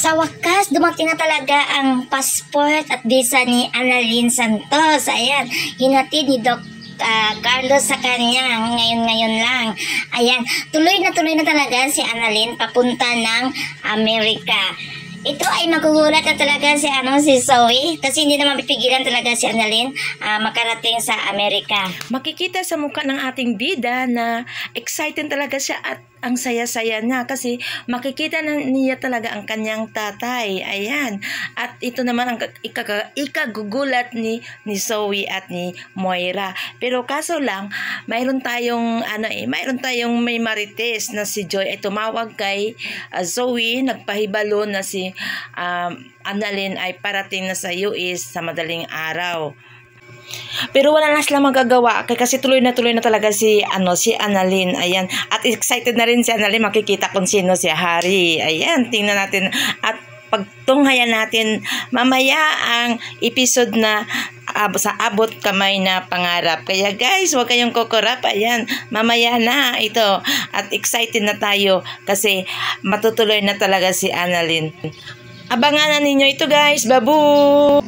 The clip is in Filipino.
Sa wakas, dumating na talaga ang passport at visa ni Annalyn Santos. Ayan, hinatid ni Doc ah, Carlos sa kanya ngayon-ngayon lang. Ayan, tuloy na tuloy na talaga si Annalyn papunta ng Amerika. Ito ay magugulat na talaga si ano si Zoe kasi hindi naman pipigilan talaga si Annalyn ah, makarating sa Amerika. makikita sa mukha ng ating bida na excited talaga siya at ang saya-saya niya kasi makikita na niya talaga ang kanyang tatay. Ayan. At ito naman ang ika- ikagugulat ni, ni Zoe at ni Moira. Pero kaso lang, mayroon tayong ano eh, mayroon tayong may marites na si Joy ay tumawag kay ah, Zoe, nagpahibalo na si um, Annalyn ay parating na sa US sa madaling araw. Pero wala na sila magagawa kay kasi tuloy na tuloy na talaga si ano si Annalyn. Ayan. At excited na rin si Annalyn makikita kung sino si Harry. Ayan, tingnan natin at pagtunghayan natin mamaya ang episode na ab- sa abot kamay na pangarap. Kaya guys, huwag kayong kukurap. Ayan, mamaya na ito. At excited na tayo kasi matutuloy na talaga si Annalyn. Abangan na ninyo ito guys. Babu!